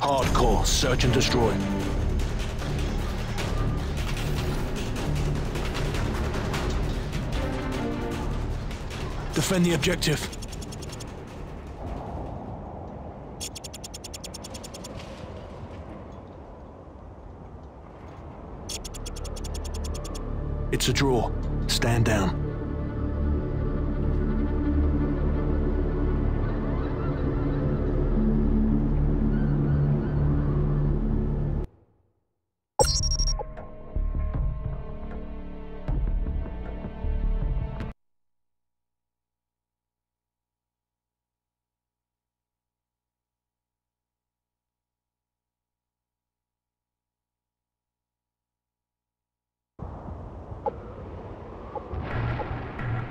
Hardcore, search and destroy. Defend the objective. It's a draw. Stand down.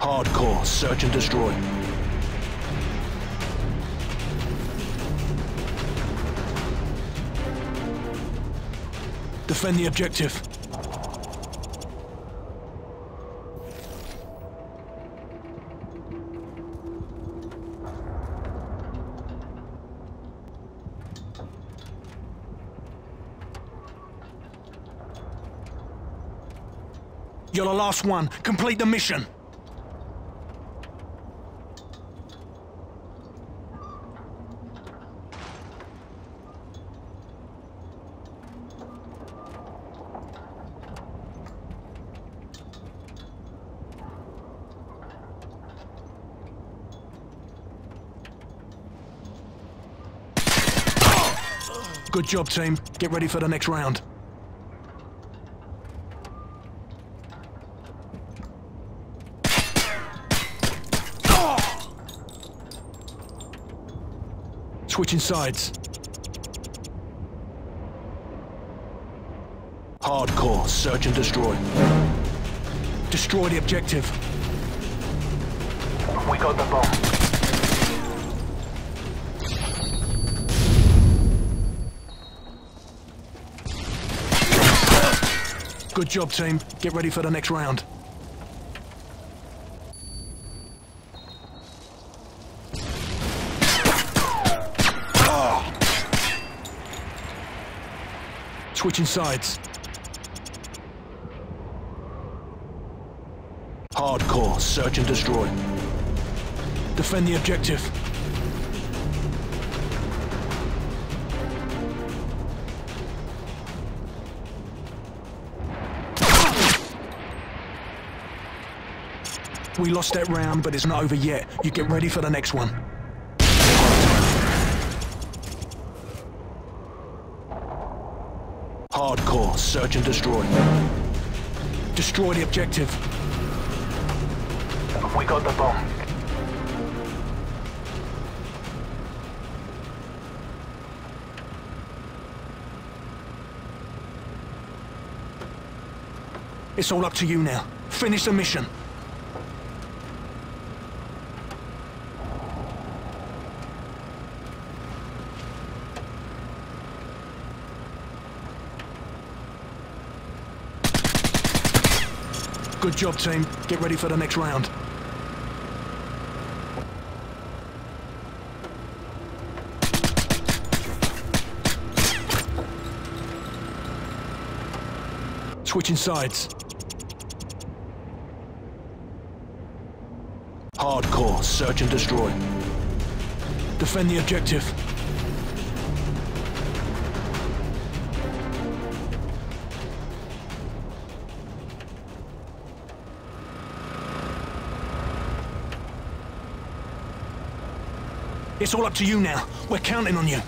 Hardcore, search and destroy. Defend the objective. You're the last one. Complete the mission. Good job, team. Get ready for the next round. Switching sides. Hardcore, search and destroy. Destroy the objective. We got the bomb. Good job, team. Get ready for the next round. Switching sides. Hardcore, search and destroy. Defend the objective. We lost that round, but it's not over yet. You get ready for the next one. Hardcore, search and destroy. Destroy the objective. We got the bomb. It's all up to you now. Finish the mission. Good job, team. Get ready for the next round. Switching sides. Hardcore, search and destroy. Defend the objective. It's all up to you now. We're counting on you.